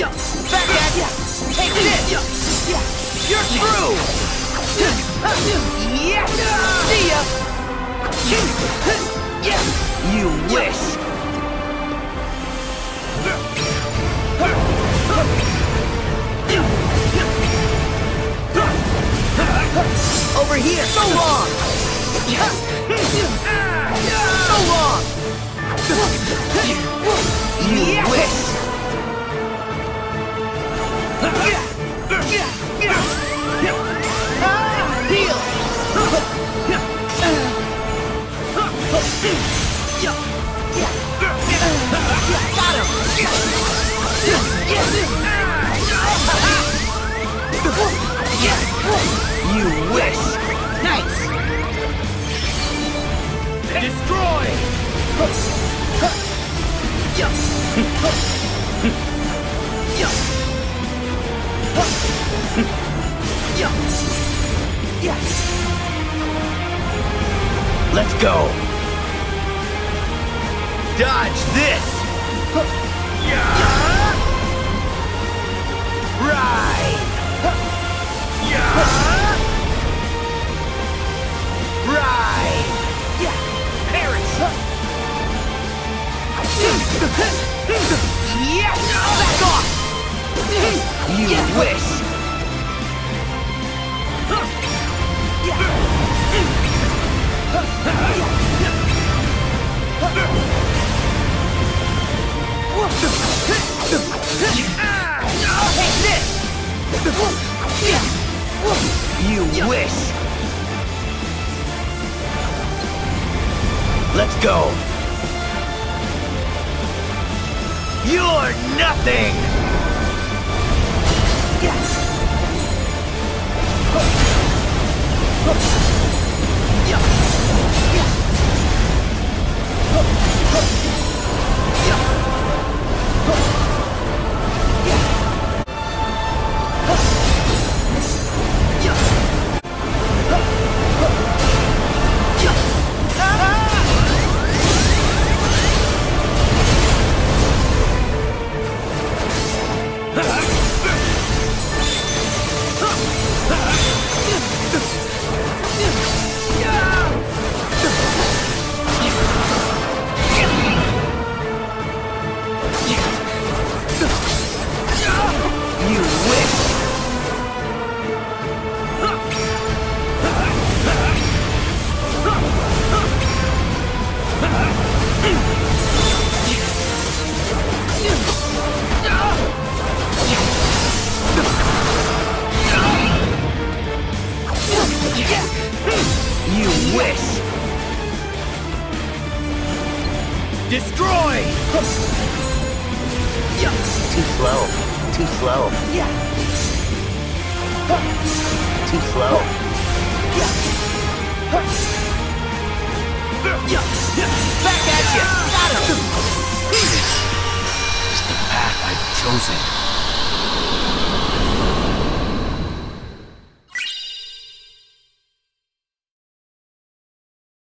Back at ya! Take this! You're through! Yeah! See ya! You wish! Over here! So long! You wish! Nice! Destroy! Let's go! Dodge this! Ride! Ride! Perish! Back off! You wish! You wish! Let's go! You're nothing! You You wish! Destroy! Too slow. Too slow. Yeah. Too slow. Back at you! Got him! It's the path I've chosen.